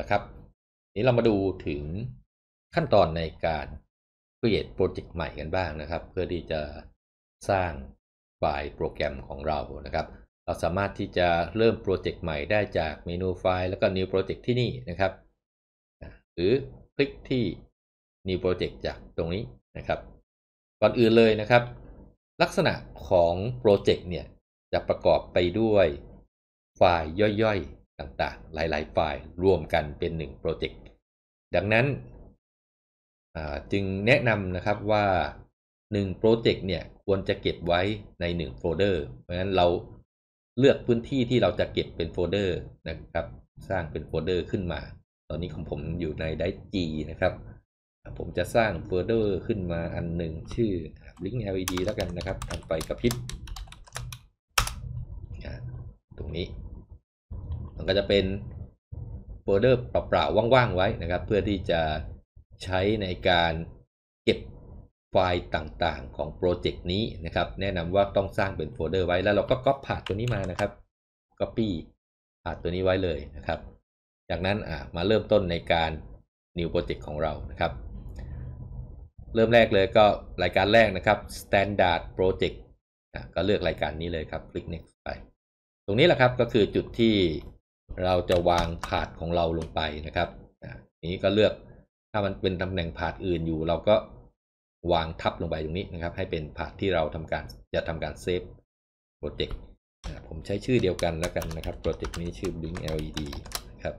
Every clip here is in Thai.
นะครับนี้เรามาดูถึงขั้นตอนในการ create โปรเจกต์ใหม่กันบ้างนะครับ เพื่อที่จะสร้างไฟล์โปรแกรมของเรานะครับ เราสามารถที่จะเริ่มโปรเจกต์ใหม่ได้จากเมนูไฟล์แล้วก็ new project ที่นี่นะครับ หรือคลิกที่ new project จากตรงนี้นะครับ ก่อนอื่นเลยนะครับ ลักษณะของโปรเจกต์เนี่ยจะประกอบไปด้วยไฟล์ย่อยๆ ต่างๆ หลายๆไฟล์รวมกันเป็น1โปรเจกต์ดังนั้นจึงแนะนำนะครับว่า1โปรเจกต์เนี่ยควรจะเก็บไว้ใน1โฟลเดอร์เพราะฉะนั้นเราเลือกพื้นที่ที่เราจะเก็บเป็นโฟลเดอร์นะครับ สร้างเป็นโฟลเดอร์ขึ้นมา ตอนนี้ของผมอยู่ในไดรฟ์ G นะครับ ผมจะสร้างโฟลเดอร์ขึ้นมาอันหนึ่งชื่อ Blink LED แล้วกันนะครับทำไฟกระพริบตรงนี้ มันก็จะเป็นโฟลเดอร์เปล่าๆว่างๆไว้นะครับ เพื่อที่จะใช้ในการเก็บไฟล์ต่างๆของโปรเจกต์นี้นะครับ แนะนำว่าต้องสร้างเป็นโฟลเดอร์ไว้แล้วเราก็ก๊อป path ตัวนี้มานะครับ Copy ผ่านตัวนี้ไว้เลยนะครับ จากนั้นมาเริ่มต้นในการ New Project ของเรานะครับ เริ่มแรกเลยก็รายการแรกนะครับ Standard Project ก็เลือกรายการนี้เลยครับ คลิก next ไป ตรงนี้แหละครับก็คือจุดที่ เราจะวาง path ของเราลงไปนะครับนี้ก็เลือกถ้ามันเป็นตำแหน่ง path อื่นอยู่ เราก็วางทับลงไปตรงนี้นะครับ ให้เป็น path ที่เราทำการจะทำการเซฟโปรเจกต์ผมใช้ชื่อเดียวกันแล้วกันนะครับโปรเจกต์นี้ชื่อ Blink LED นะครับ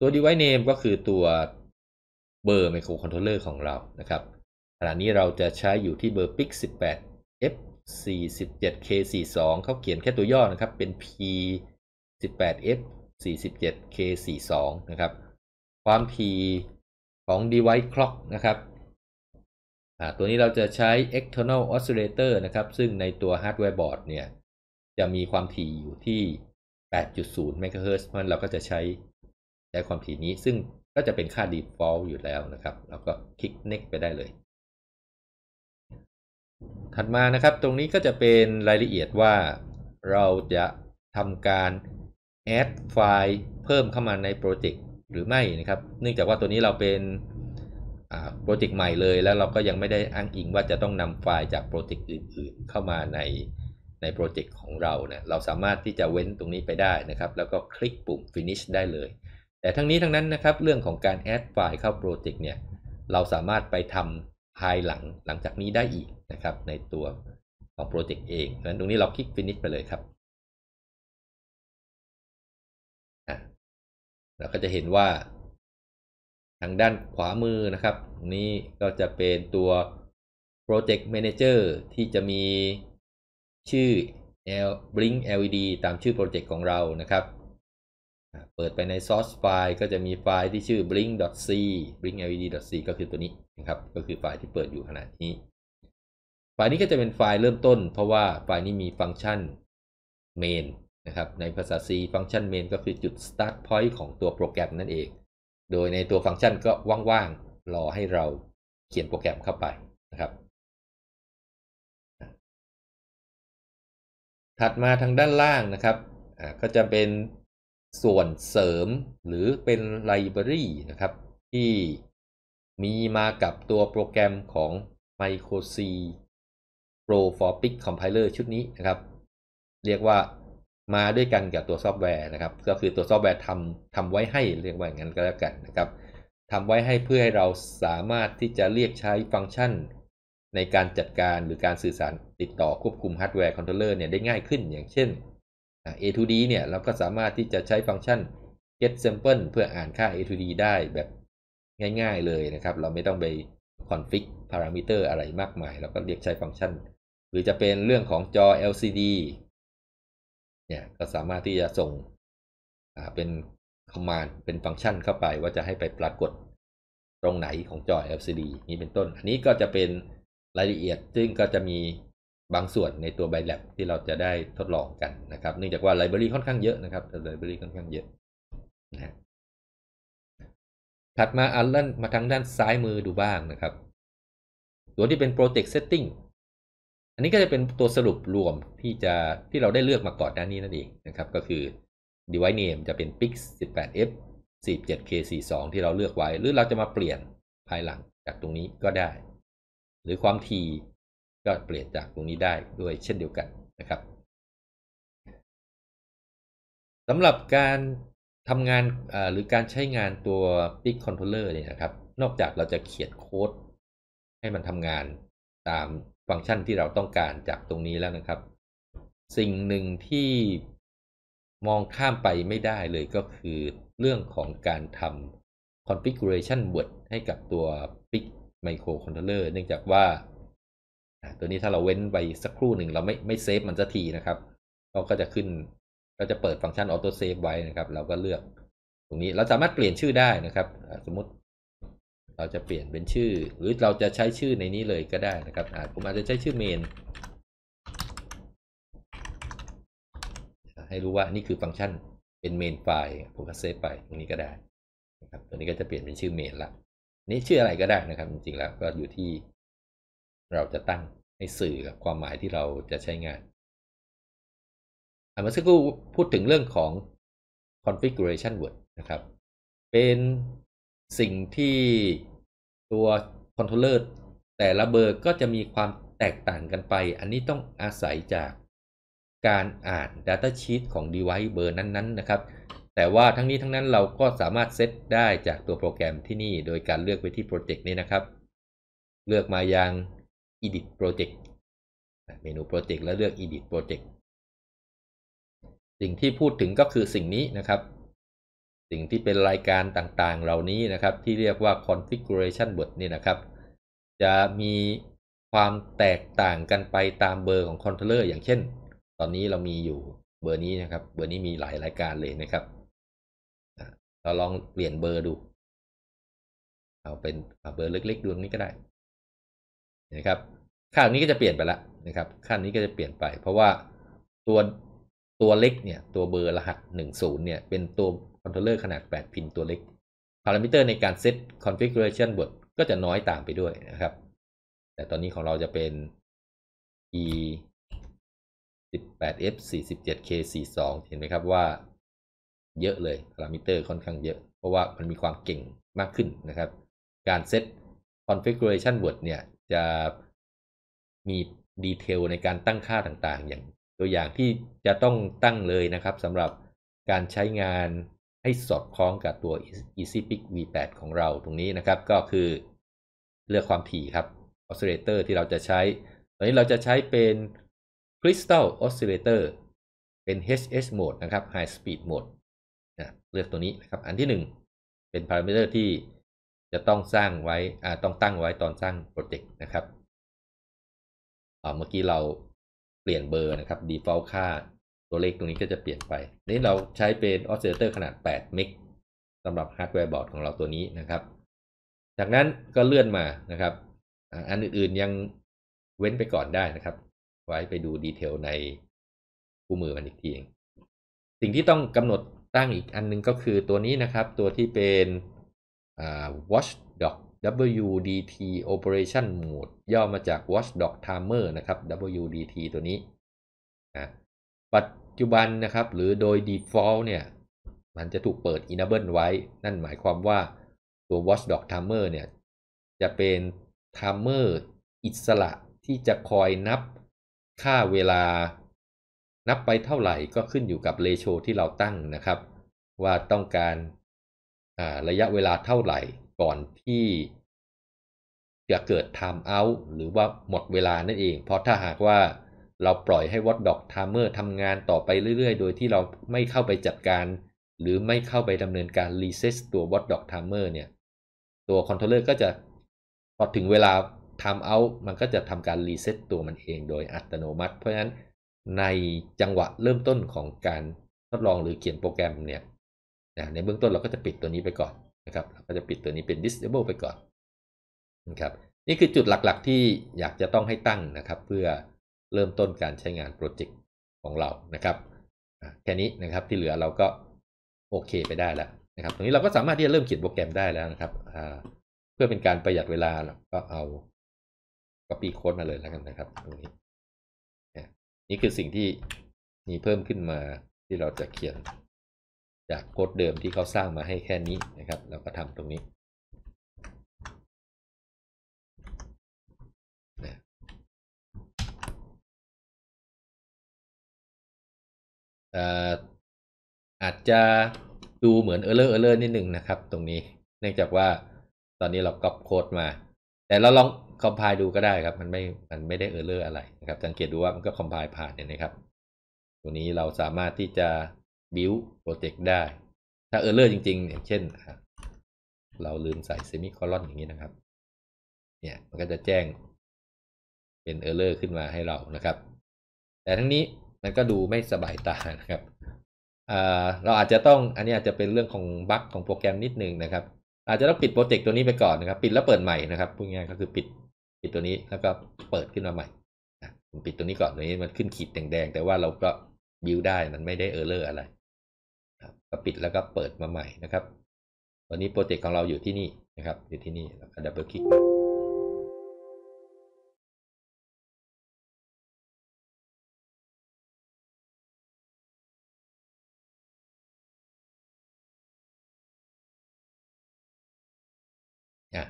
ตัว device name ก็คือตัวเบอร์ไมโครคอนโทรลเลอร์ของเรานะครับขณะนี้เราจะใช้อยู่ที่เบอร์ PIC 18 F 47 K 42 เขาเขียนแค่ตัวย่อนะครับเป็น P 18 F 47 K 42นะครับ ความถี่ของ device clock นะครับ ตัวนี้เราจะใช้ external oscillator นะครับ ซึ่งในตัว hardware board เนี่ย จะมีความถี่อยู่ที่ 8.0 MHz เพราะเราก็จะใช้ใช้ความถี่นี้ ซึ่งก็จะเป็นค่า default อยู่แล้วนะครับ เราก็คลิก next ไปได้เลย ถัดมานะครับ ตรงนี้ก็จะเป็นรายละเอียดว่าเราจะทำการ add ไฟล์เพิ่มเข้ามาในโปรเจกต์หรือไม่นะครับ เนื่องจากว่าตัวนี้เราเป็นโปรเจกต์ใหม่เลยแล้วเราก็ยังไม่ได้อ้างอิงว่าจะต้องนำไฟล์จากโปรเจกต์อื่น ๆ เข้ามาในในโปรเจกต์ของเราเนี่ยเราสามารถที่จะเว้นตรงนี้ไปได้นะครับ แล้วก็คลิกปุ่ม finish ได้เลย แต่ทั้งนี้ทั้งนั้นนะครับ เรื่องของการ add ไฟล์เข้าโปรเจกต์เนี่ย เราสามารถไปทำภายหลังหลังจากนี้ได้อีกนะครับ ในตัวของโปรเจกต์เองเพราะฉะนั้นตรงนี้เราคลิก finish ไปเลยครับ เราก็จะเห็นว่า ทางด้านขวามือนะครับ นี้ก็จะเป็นตัว Project Manager ที่จะมีชื่อ Blink LED ตามชื่อโปรเจกต์ของเรานะครับ เปิดไปใน source file ก็จะมีไฟล์ที่ชื่อ blink.c blink.led.c ก็คือตัวนี้นะครับ ก็คือไฟล์ที่เปิดอยู่ขณะนี้ ไฟล์นี้ก็จะเป็นไฟล์เริ่มต้น เพราะว่าไฟล์นี้มีฟังก์ชัน main นะครับในภาษา C ฟังก์ชัน main ก็คือจุด start point ของตัวโปรแกรมนั่นเอง โดยในตัวฟังก์ชันก็ว่างๆ รอให้เราเขียนโปรแกรมเข้าไปนะครับถัดมาทางด้านล่างนะครับก็จะเป็นส่วนเสริมหรือเป็นไลบรารีนะครับที่มีมากับตัวโปรแกรมของ mikroC PRO for PIC Compiler ชุดนี้นะครับ เรียกว่า มาด้วยกันกับตัวซอฟต์แวร์นะครับ ก็คือตัวซอฟต์แวร์ทำทำไว้ให้เรียกว่าอย่างนั้นก็แล้วกันนะครับทำไว้ให้เพื่อให้เราสามารถที่จะเรียกใช้ฟังก์ชัน ในการจัดการหรือการสื่อสารติดต่อควบคุมฮาร์ดแวร์คอนโทรลเลอร์เนี่ยได้ง่ายขึ้นอย่างเช่น A2D เนี่ยเราก็สามารถที่จะใช้ฟังก์ชัน get sample เพื่ออ่านค่า A2D ได้แบบง่าย ๆเลยนะครับ เราไม่ต้องไป config parameter อะไรมากมาย แล้วก็เรียกใช้ฟังก์ชัน หรือจะเป็นเรื่องของจอ LCD เนี่ยก็สามารถที่จะส่งเป็นคอมมานด์เป็นฟังก์ชันเข้าไปว่าจะให้ไปปรากฏตรงไหนของจอ LCD นี้เป็นต้น อันนี้ก็จะเป็นรายละเอียด ซึ่งก็จะมีบางส่วนในตัวไบแลบที่เราจะได้ทดลองกันนะครับ เนื่องจากว่าไลบรารีค่อนข้างเยอะนะครับไลบรารีค่อนข้างเยอะนะถัดมาอันลันมาทางด้านซ้ายมือดูบ้างนะครับ ตัวที่เป็น Project Setting นนี้ก็จะเป็นตัวสรุปรวมที่จะที่เราได้เลือกมาก่อนหน้านี้นั่นเองนะครับ ก็คือ device name จะเป็น pix 18f 47K42 ที่เราเลือกไว้ หรือเราจะมาเปลี่ยนภายหลังจากตรงนี้ก็ได้ หรือความถี่ก็เปลี่ยนจากตรงนี้ได้ด้วยเช่นเดียวกันนะครับสำหรับการทำงานหรือการใช้งานตัว Big Controller เนี่ยนะครับ นอกจากเราจะเขียนโค้ดให้มันทำงานตาม ฟังก์ชันที่เราต้องการจากตรงนี้แล้วนะครับ สิ่งหนึ่งที่มองข้ามไปไม่ได้เลยก็คือเรื่องของการทำ configuration word ให้กับตัว Big Microcontroller เนื่องจากว่า ตัวนี้ถ้าเราเว้นไปสักครู่หนึ่งเราไม่ไม่เซฟมันสักทีนะครับเราก็จะขึ้นก็จะเปิดฟังก์ชัน auto save ไว้นะครับ เราก็เลือกตรงนี้เราสามารถเปลี่ยนชื่อได้นะครับ สมมติ เราจะเปลี่ยนเป็นชื่อ หรือเราจะใช้ชื่อในนี้เลยก็ได้นะครับผมอาจจะใช้ชื่อเมนให้รู้ว่านี่คือฟังก์ชันเป็นเมนไฟล์ผมก็เซฟไปตรงนี้ก็ได้นะครับตัวนี้ก็จะเปลี่ยนเป็นชื่อเมนละนี่ชื่ออะไรก็ได้นะครับ จริงๆแล้วก็อยู่ที่ เราจะตั้งให้สื่อกับความหมายที่เราจะใช้งานเมื่อสักครู่พูดถึงเรื่องของ configuration word นะครับ เป็น สิ่งที่ตัว controller แต่ละเบอร์ก็จะมีความแตกต่างกันไป อันนี้ต้องอาศัยจากการอ่าน Data Sheet ของ device เบอร์นั้นๆนะครับ แต่ว่าทั้งนี้ทั้งนั้นเราก็สามารถเซตได้จากตัวโปรแกรมที่นี่ โดยการเลือกไปที่ Project นี้นะครับ เลือกมายัง Edit Project เมนู Project แล้วเลือก Edit Project สิ่งที่พูดถึงก็คือสิ่งนี้นะครับ สิ่งที่เป็นรายการต่างๆ เหล่านี้นะครับ ที่เรียกว่า configuration word นี่นะครับ จะมีความแตกต่างกันไปตามเบอร์ของคอนโทรลเลอร์อย่างเช่น ตอนนี้เรามีอยู่เบอร์นี้นะครับ เบอร์นี้มีหลายรายการเลยนะครับเราลองเปลี่ยนเบอร์ดู เอาเป็นเบอร์เล็กๆตัวนี้ก็ได้นะครับค่านี้ก็จะเปลี่ยนไปแล้วนะครับค่านี้ก็จะเปลี่ยนไป เพราะว่าตัวตัวเล็กเนี่ยตัวเบอร์รหัส 10เนี่ยเป็นตัวคอนโทรลเลอร์ขนาด 8 pin ตัวเล็ก พารามิเตอร์ในการเซต configuration bit ก็จะน้อยตามไปด้วยนะครับ แต่ตอนนี้ของเราจะเป็น e 18f 47k 42เห็นไหมครับว่าเยอะเลยพารามิเตอร์ค่อนข้างเยอะ เพราะว่ามันมีความเก่งมากขึ้นนะครับ การเซต configuration word เนี่ยจะมีดีเทลในการตั้งค่าต่างๆ อย่างตัวอย่างที่จะต้องตั้งเลยนะครับสำหรับการใช้งาน ให้สอดคล้องกับตัว EasyPic V8 ของเราตรงนี้นะครับ ก็คือเลือกความถี่ครับ oscillator ที่เราจะใช้ ตอนนี้เราจะใช้เป็น Crystal Oscillator เป็น HS mode นะครับ High Speed mode นะเลือกตัวนี้นะครับ อันที่ 1 เป็นพารามิเตอร์ที่จะต้องสร้างไว้ต้องตั้งไว้ตอนสร้างโปรเจกต์นะครับเมื่อกี้เราเปลี่ยนเบอร์นะครับ default ค่า ตัวเลขตรงนี้ก็จะเปลี่ยนไป นี้เราใช้เป็น oscillator ขนาด8เมกสำหรับฮาร์ดแวร์บอร์ดของเราตัวนี้นะครับ จากนั้นก็เลื่อนมานะครับ อันอื่นๆยังเว้นไปก่อนได้นะครับ ไว้ไปดูดีเทลในคู่มือมันอีกทีเองสิ่งที่ต้องกำหนดตั้งอีกอันนึงก็คือตัวนี้นะครับ ตัวที่เป็น watchdog WDT Operation Mode ย่อมาจาก Watchdog Timer นะครับ WDT ตัวนี้นะปัจ จุบันนะครับ หรือโดย default เนี่ย มันจะถูกเปิด enable ไว้ นั่นหมายความว่าตัว Watchdog Timer เนี่ย จะเป็น timer อิสระที่จะคอยนับค่าเวลา นับไปเท่าไหร่ก็ขึ้นอยู่กับเรโชที่เราตั้งนะครับ ว่าต้องการระยะเวลาเท่าไหร่ก่อนที่จะเกิด time out หรือว่าหมดเวลานั่นเอง เพราะถ้าหากว่า เราปล่อยให้ Watchdog Timer ทำงานต่อไปเรื่อยๆ โดยที่เราไม่เข้าไปจัดการ หรือไม่เข้าไปดำเนินการ reset ตัว Watchdog Timer เนี่ย ตัวคอนโทรลเลอร์ก็จะพอถึงเวลา time out มันก็จะทำการ reset ตัวมันเองโดยอัตโนมัติ เพราะฉะนั้นในจังหวะเริ่มต้นของการทดลองหรือเขียนโปรแกรมเนี่ยในเบื้องต้นเราก็จะปิดตัวนี้ไปก่อนนะครับเราก็จะปิดตัวนี้เป็น disable ไปก่อนนะครับนี่คือจุดหลักๆที่อยากจะต้องให้ตั้งนะครับ เพื่อ เริ่มต้นการใช้งานโปรเจกต์ของเรานะครับแค่นี้นะครับที่เหลือเราก็โอเคไปได้แล้วนะครับตรงนี้เราก็สามารถที่จะเริ่มเขียนโปรแกรมได้แล้วนะครับเพื่อเป็นการประหยัดเวลาเราก็เอา copy code มาเลยแล้วกันนะครับ ตรงนี้นี่คือสิ่งที่มีเพิ่มขึ้นมาที่เราจะเขียนจากโค้ดเดิมที่เขาสร้างมาให้แค่นี้นะครับ เราก็ทำตรงนี้นะ อาจจะดูเหมือน error error นิดหนึ่งนะครับ ตรงนี้เนื่องจากว่าตอนนี้เราก๊อปโค้ดมา แต่เราลอง compile ดูก็ได้ครับ มันไม่มันไม่ได้ error อะไรนะครับ สังเกตดูว่ามันก็ compile ผ่านเนี่ยนะครับตัวนี้เราสามารถที่จะ build project ได้ ถ้า error จริงๆอย่างเช่น เราลืมใส่ semicolon อย่างนี้นะครับ เนี่ยมันก็จะแจ้งเป็น error ขึ้นมาให้เรานะครับ แต่ทั้งนี้ มันก็ดูไม่สบายตานะครับเราอาจจะต้องอันนี้อาจจะเป็นเรื่องของบั๊กของโปรแกรมนิดนึงนะครับ อาจจะต้องปิดโปรเจกต์ตัวนี้ไปก่อนนะครับ ปิดแล้วเปิดใหม่นะครับพูดง่ายก็คือปิดปิดตัวนี้แล้วก็เปิดขึ้นมาใหม่ผมปิดตัวนี้ก่อนตัวนี้มันขึ้นขีดแดงๆแต่ว่าเราก็บิวได้มันไม่ได้ error อะไรก็ปิดแล้วก็เปิดมาใหม่นะครับ ตอนนี้โปรเจกต์ของเราอยู่ที่นี่นะครับ อยู่ที่นี่แล้วก็ดับเบิลคลิก อะ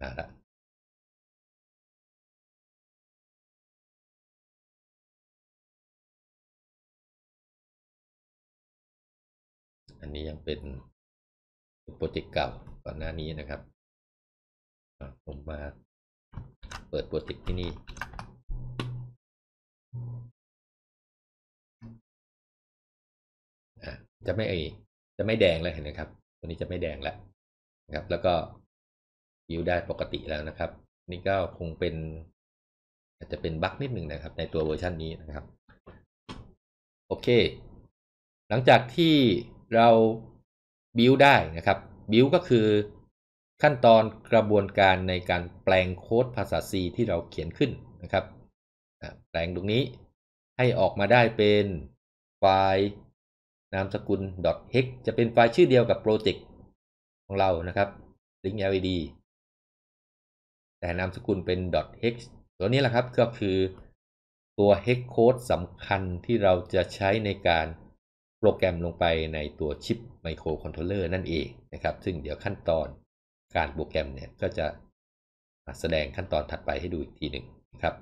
มาละอันนี้ยังเป็นโปรเจกต์เก่าก่อนหน้านี้นะครับ ผมมาเปิดโปรเจกต์ที่นี่จะไม่จะไม่แดงแล้วเห็นไหมครับ ตัวนี้จะไม่แดงแล้วนะครับ แล้วก็ ยิวได้ปกติแล้วนะครับ นี่ก็คงเป็น อาจจะเป็นบั๊กนิดหนึ่งนะครับ ในตัวเวอร์ชันนี้นะครับ โอเค หลังจากที่เราบิวได้นะครับบิวก็คือขั้นตอนกระบวนการในการแปลงโค้ดภาษา C ที่เราเขียนขึ้นนะครับ แปลงตรงนี้ให้ออกมาได้เป็นไฟล์นามสกุล .hex จะเป็นไฟล์ชื่อเดียวกับโปรเจกต์ของเรานะครับ link led แต่นามสกุลเป็น .hex ตัวนี้แหละครับก็คือตัว hex code สำคัญที่เราจะใช้ในการโปรแกรมลงไปในตัวชิปไมโครคอนโทรลเลอร์นั่นเองนะครับ ซึ่งเดี๋ยวขั้นตอนการโปรแกรมเนี่ยก็จะแสดงขั้นตอนถัดไปให้ดูอีกทีหนึ่งนะครับ